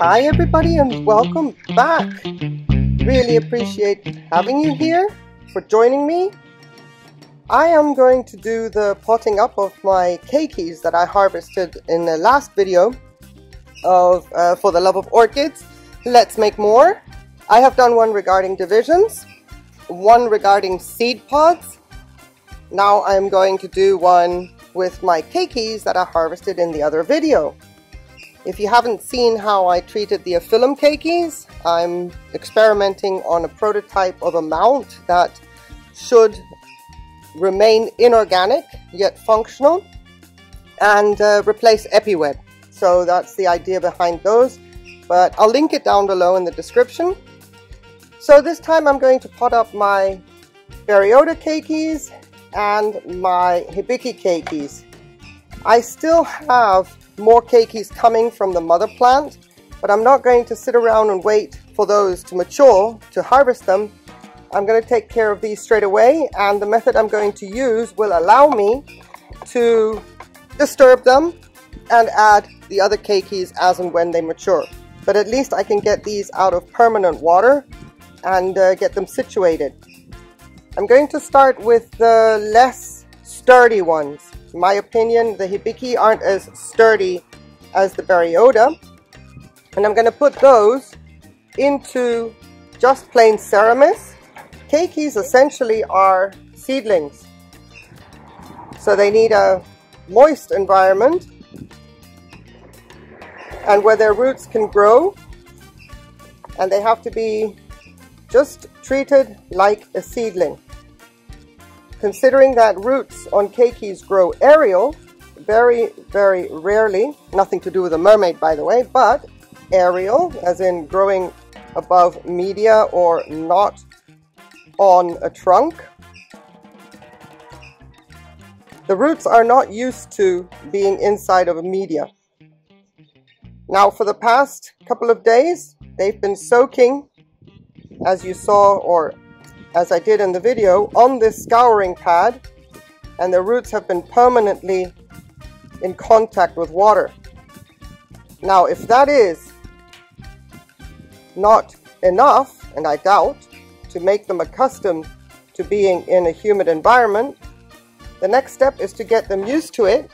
Hi everybody and welcome back. Really appreciate having you here for joining me. I am going to do the potting up of my keikis that I harvested in the last video of uh, For the Love of Orchids. Let's make more. I have done one regarding divisions, one regarding seed pods. Now I'm going to do one with my keikis that I harvested in the other video. If you haven't seen how I treated the Aphyllum keikis, I'm experimenting on a prototype of a mount that should remain inorganic yet functional and uh, replace EpiWeb. So that's the idea behind those, but I'll link it down below in the description. So this time I'm going to pot up my Berry Oda keikis and my Hibiki keikis. I still have more keikis coming from the mother plant, but I'm not going to sit around and wait for those to mature to harvest them. I'm going to take care of these straight away and the method I'm going to use will allow me to disturb them and add the other keikis as and when they mature. But at least I can get these out of permanent water and uh, get them situated. I'm going to start with the less sturdy ones. In my opinion, the Hibiki aren't as sturdy as the Berry Oda. And I'm going to put those into just plain Seramis. Keikis essentially are seedlings. So they need a moist environment and where their roots can grow and they have to be just treated like a seedling. Considering that roots on keikis grow aerial, very, very rarely, nothing to do with a mermaid by the way, but aerial, as in growing above media or not on a trunk. The roots are not used to being inside of a media. Now for the past couple of days, they've been soaking, as you saw, or as I did in the video, on this scouring pad and the roots have been permanently in contact with water. Now, if that is not enough, and I doubt, to make them accustomed to being in a humid environment, the next step is to get them used to it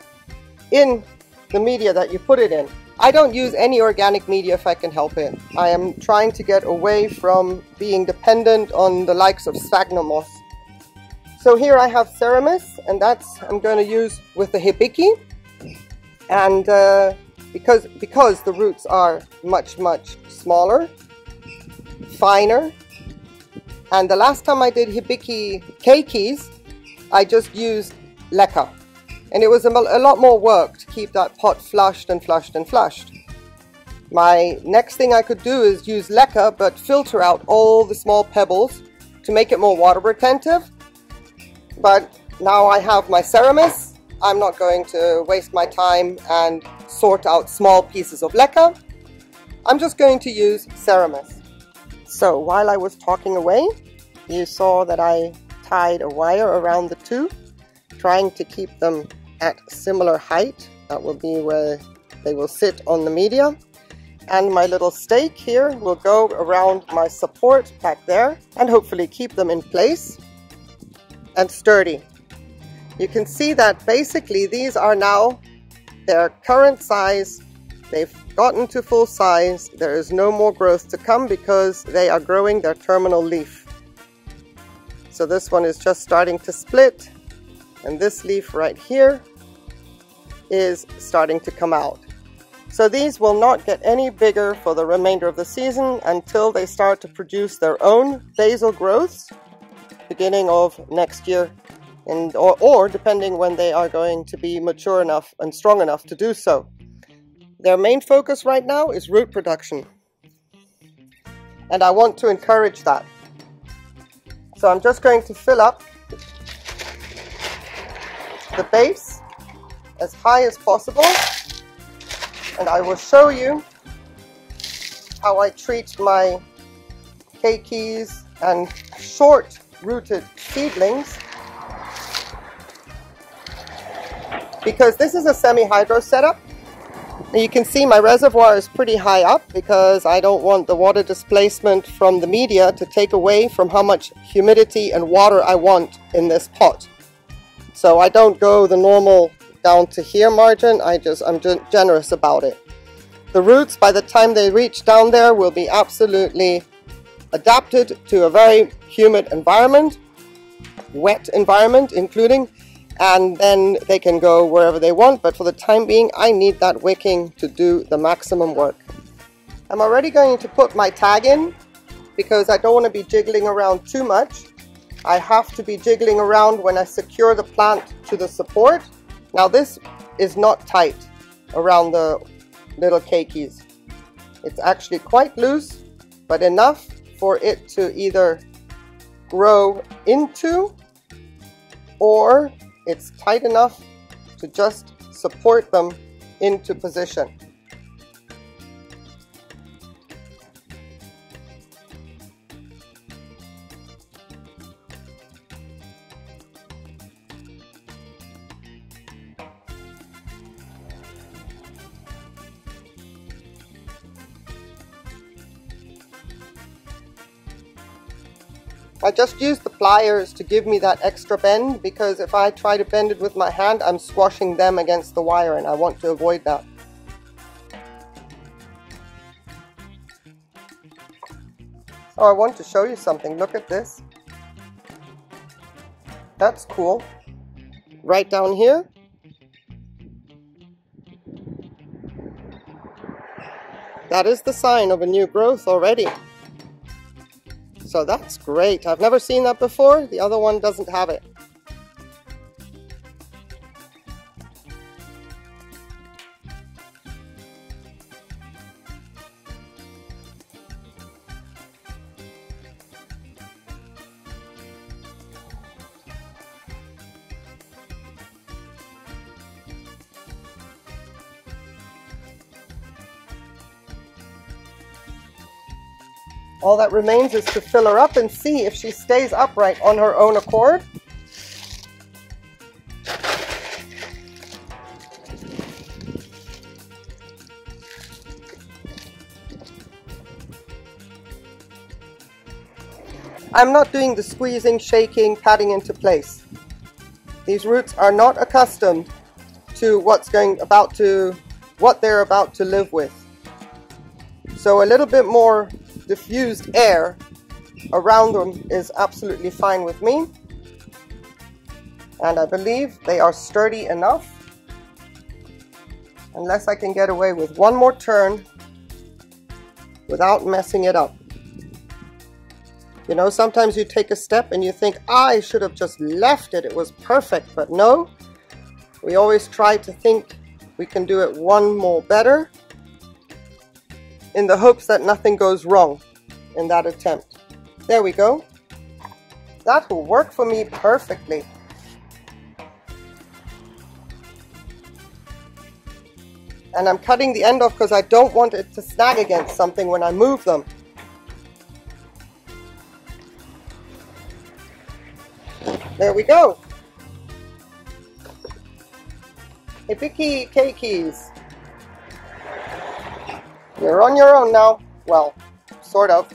in the media that you put it in. I don't use any organic media if I can help it. I am trying to get away from being dependent on the likes of sphagnum moss. So here I have Seramis, and that's I'm going to use with the Hibiki. And uh, because, because the roots are much, much smaller, finer, and the last time I did Hibiki keikis, I just used leca. And it was a, a lot more work to keep that pot flushed and flushed and flushed. My next thing I could do is use leca, but filter out all the small pebbles to make it more water retentive. But now I have my Seramis. I'm not going to waste my time and sort out small pieces of leca. I'm just going to use Seramis. So while I was talking away, you saw that I tied a wire around the two trying to keep them at similar height. That will be where they will sit on the media. And my little stake here will go around my support back there and hopefully keep them in place and sturdy. You can see that basically these are now their current size. They've gotten to full size. There is no more growth to come because they are growing their terminal leaf. So this one is just starting to split and this leaf right here is starting to come out. So these will not get any bigger for the remainder of the season until they start to produce their own basal growths beginning of next year and or, or depending when they are going to be mature enough and strong enough to do so. Their main focus right now is root production. And I want to encourage that. So I'm just going to fill up the base as high as possible. And I will show you how I treat my keikis and short rooted seedlings. Because this is a semi-hydro setup. Now you can see my reservoir is pretty high up because I don't want the water displacement from the media to take away from how much humidity and water I want in this pot. So I don't go the normal down to here margin, I just, I'm generous about it. The roots, by the time they reach down there, will be absolutely adapted to a very humid environment, wet environment including, and then they can go wherever they want. But for the time being, I need that wicking to do the maximum work. I'm already going to put my tag in because I don't want to be jiggling around too much. I have to be jiggling around when I secure the plant to the support. Now this is not tight around the little keikis. It's actually quite loose, but enough for it to either grow into or it's tight enough to just support them into position. I just use the pliers to give me that extra bend because if I try to bend it with my hand, I'm squashing them against the wire and I want to avoid that. Oh, I want to show you something. Look at this. That's cool. Right down here. That is the sign of a new growth already. So that's great. I've never seen that before. The other one doesn't have it. All that remains is to fill her up and see if she stays upright on her own accord. I'm not doing the squeezing, shaking, patting into place. These roots are not accustomed to what's going about to what they're about to live with. So a little bit more diffused air around them is absolutely fine with me. And I believe they are sturdy enough. Unless I can get away with one more turn without messing it up. You know, sometimes you take a step and you think, I should have just left it. It was perfect. But no, we always try to think we can do it one more better in the hopes that nothing goes wrong in that attempt. There we go. That will work for me perfectly. And I'm cutting the end off because I don't want it to snag against something when I move them. There we go. Vicky K-Keys. You're on your own now. Well, sort of.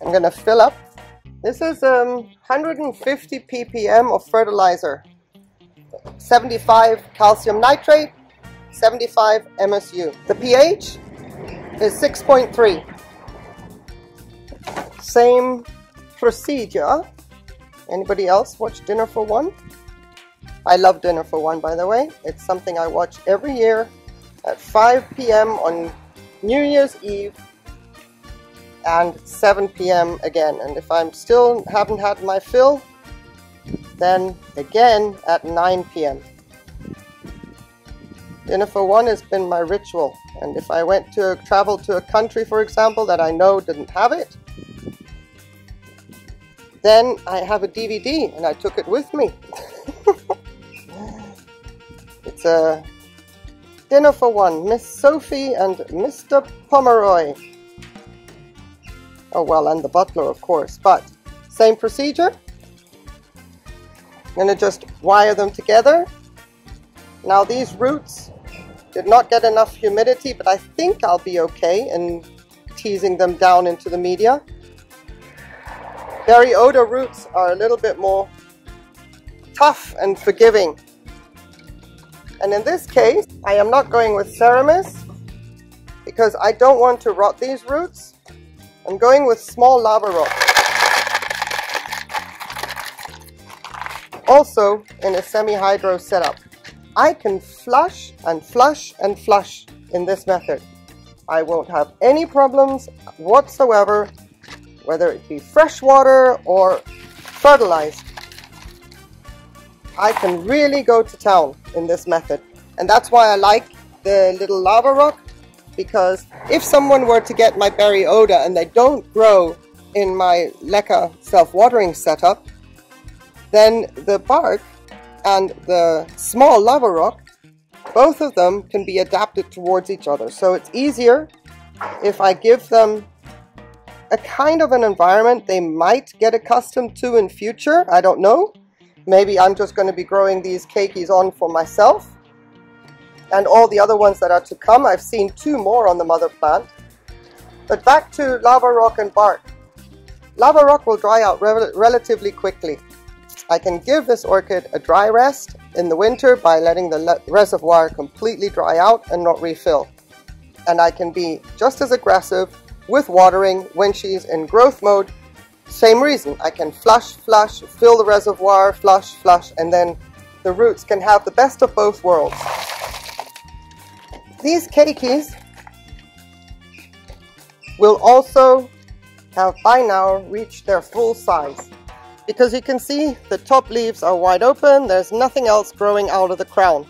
I'm to fill up. This is um, 150 ppm of fertilizer. 75 calcium nitrate, 75 MSU. The pH is 6.3. Same procedure. Anybody else watch Dinner for One? I love Dinner for One, by the way. It's something I watch every year at 5 p.m. on New Year's Eve and 7 p.m. again. And if I'm still haven't had my fill, then again at 9 p.m. Dinner for one has been my ritual. And if I went to travel to a country, for example, that I know didn't have it, then I have a DVD and I took it with me. it's a Dinner for one, Miss Sophie and Mr. Pomeroy. Oh well, and the butler, of course, but same procedure. I'm going to just wire them together Now these roots did not get enough humidity, but I think I'll be okay in teasing them down into the media. Oda roots are a little bit more tough and forgiving. And in this case, I am not going with Seramis because I don't want to rot these roots. I'm going with small lava rock. Also in a semi-hydro setup. I can flush and flush and flush in this method. I won't have any problems whatsoever, whether it be fresh water or fertilized. I can really go to town in this method. And that's why I like the little lava rock, because if someone were to get my Berry Oda and they don't grow in my LECA self-watering setup, then the bark and the small lava rock, both of them can be adapted towards each other. So it's easier if I give them a kind of an environment they might get accustomed to in future. I don't know. Maybe I'm just going to be growing these keikis on for myself. And all the other ones that are to come, I've seen two more on the mother plant. But back to lava rock and bark. Lava rock will dry out re relatively quickly. I can give this orchid a dry rest in the winter by letting the reservoir completely dry out and not refill. And I can be just as aggressive with watering when she's in growth mode. Same reason, I can flush, flush, fill the reservoir, flush, flush, and then the roots can have the best of both worlds. These keikis will also have by now reached their full size because you can see the top leaves are wide open, there's nothing else growing out of the crown.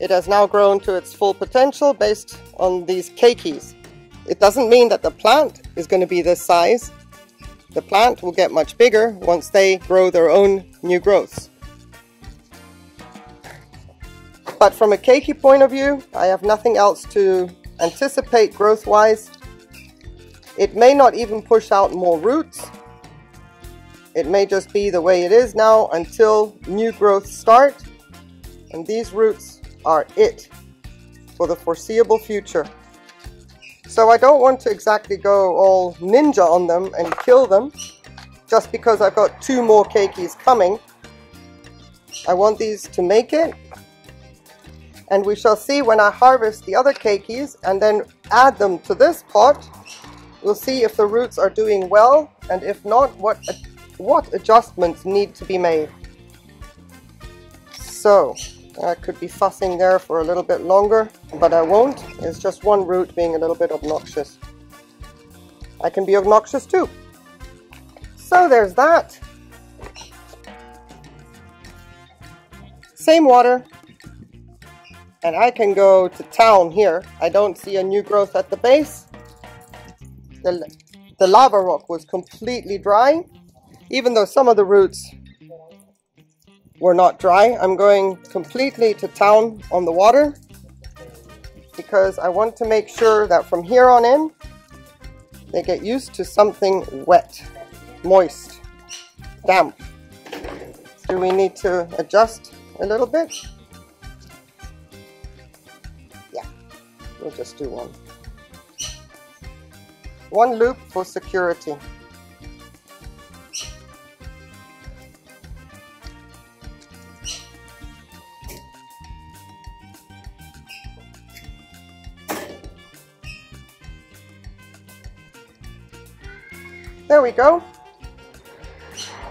It has now grown to its full potential based on these keikis. It doesn't mean that the plant is going to be this size. The plant will get much bigger once they grow their own new growths. But from a keiki point of view, I have nothing else to anticipate growth-wise. It may not even push out more roots, it may just be the way it is now until new growth start. And these roots are it for the foreseeable future. So I don't want to exactly go all ninja on them and kill them just because I've got two more keikis coming. I want these to make it. And we shall see when I harvest the other keikis and then add them to this pot. We'll see if the roots are doing well and if not, what what adjustments need to be made. So, I could be fussing there for a little bit longer, but I won't. It's just one root being a little bit obnoxious. I can be obnoxious too. So there's that. Same water. And I can go to town here. I don't see a new growth at the base. The, the lava rock was completely dry even though some of the roots were not dry, I'm going completely to town on the water because I want to make sure that from here on in, they get used to something wet, moist, damp. Do we need to adjust a little bit? Yeah, we'll just do one. One loop for security. We go.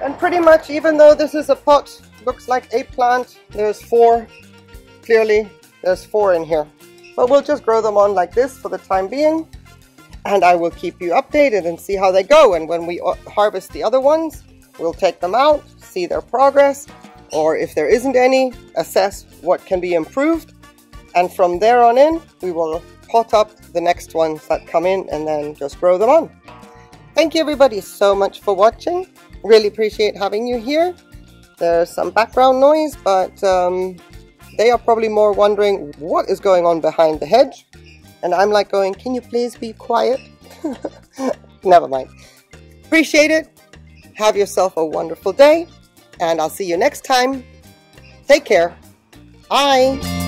And pretty much, even though this is a pot, looks like a plant, there's four, clearly there's four in here. But we'll just grow them on like this for the time being. And I will keep you updated and see how they go. And when we harvest the other ones, we'll take them out, see their progress, or if there isn't any, assess what can be improved. And from there on in, we will pot up the next ones that come in and then just grow them on. Thank you everybody so much for watching. Really appreciate having you here. There's some background noise, but um, they are probably more wondering what is going on behind the hedge. And I'm like going, can you please be quiet? Never mind. Appreciate it. Have yourself a wonderful day. And I'll see you next time. Take care. Bye.